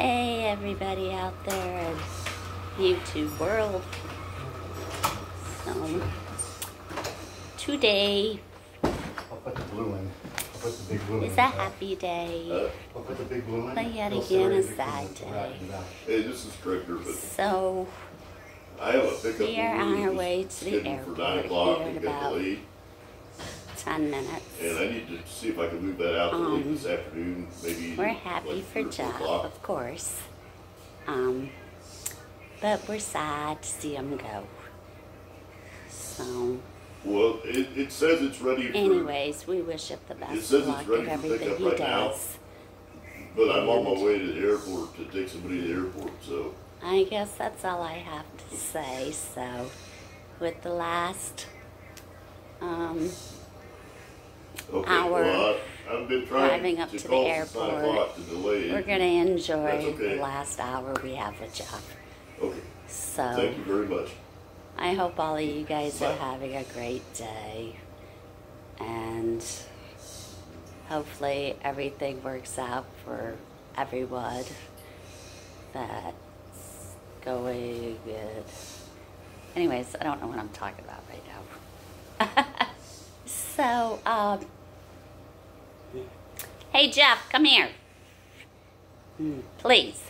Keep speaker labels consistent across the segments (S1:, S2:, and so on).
S1: Hey, everybody out there in YouTube world. So, today
S2: I'll put the blue in. I'll put the big blue in.
S1: is a happy day.
S3: Uh,
S2: I'll put the big blue in.
S1: But yet
S2: They'll
S1: again, a sad day.
S2: right and down.
S3: Hey, this is Trigger, but
S1: So,
S3: I have a pickup.
S1: We are on our way to the
S3: scheduled for nine
S1: airport
S3: o'clock
S1: here in
S3: and
S1: about-
S3: delayed.
S1: 10 minutes.
S3: And I need to see if I can move that out
S1: Um,
S3: this afternoon, maybe.
S1: We're happy
S3: like
S1: for Jeff, of course. Um, but we're sad to see him go. So,
S3: Well, it, it says it's ready
S1: anyways, we wish him the best
S3: says
S1: of
S3: it's ready for
S1: everything
S3: pickup right now. but I'm on my way to the airport to take somebody to the airport, so.
S1: I guess that's all I have to say. So, with the last um,
S3: Okay,
S1: Hour
S3: well, I, I've been trying
S1: driving up
S3: to
S1: to the
S3: call since nine
S1: airport,
S3: to delay
S1: we're going to enjoy
S3: okay.
S1: the last hour we have with Jeff.
S3: Okay,
S1: So,
S3: thank you very much.
S1: I hope all of you guys are having a great day. And hopefully everything works out for everyone that's going good. Anyways, I don't know what I'm talking about right now. so, um, hey Jeff, come here. Mm, please.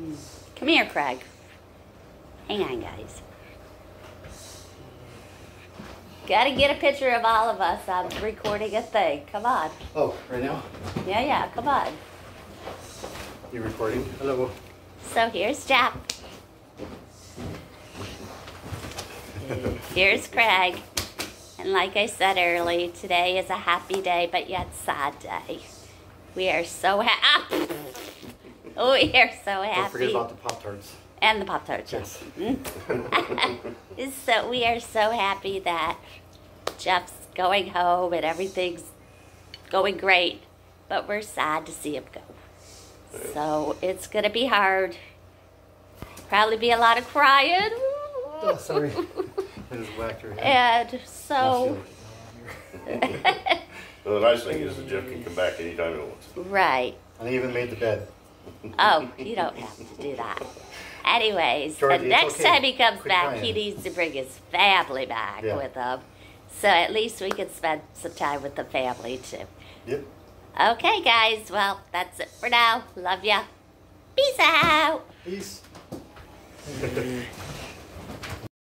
S1: Mm, Come here, Craig. Hang on, guys. Gotta get a picture of all of us. I'm recording a thing. Come on.
S2: Oh, right now?
S1: Yeah, yeah, come on.
S2: You recording? Hello.
S1: So here's Jeff. Here's Craig. And like I said earlier, today is a happy day, but yet sad day. We are so happy. we are so happy.
S2: Don't forget about the Pop Tarts.
S1: And the Pop Tarts, yes. so we are so happy that Jeff's going home and everything's going great, but we're sad to see him go. So it's gonna be hard. Probably be a lot of crying.
S2: Oh, sorry. I just whacked head.
S1: And so,
S2: she like it down here.
S3: Well, the nice thing is that Jeff can come back anytime he wants.
S1: right.
S2: And he even made the bed.
S1: Oh, you don't have to do that. Anyways,
S2: Jordy,
S1: the next
S2: okay.
S1: time he comes
S2: Quit
S1: back,
S2: crying.
S1: he needs to bring his family back
S2: Yeah.
S1: with him. So at least we can spend some time with the family too.
S2: Yep.
S1: Okay, guys. Well, that's it for now. Love ya. Peace out.
S2: Peace.